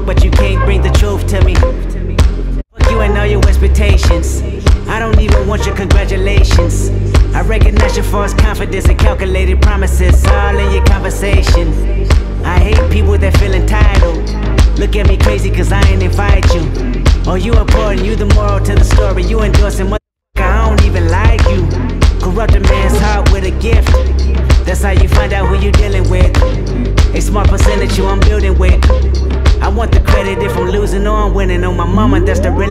talk, but you can't bring the truth to me. Fuck you and all your expectations. I don't even want your congratulations. I recognize your false confidence and calculated promises all in your conversation. I hate people that feel entitled. Look at me crazy cause I ain't invite you. Oh, you important, you the moral to the story. You endorsing motherfucker, I don't even like you. Corrupt a man's heart with a gift. That's how you find out who you're dealing with. Losing or I'm winning. On my mama, that's the real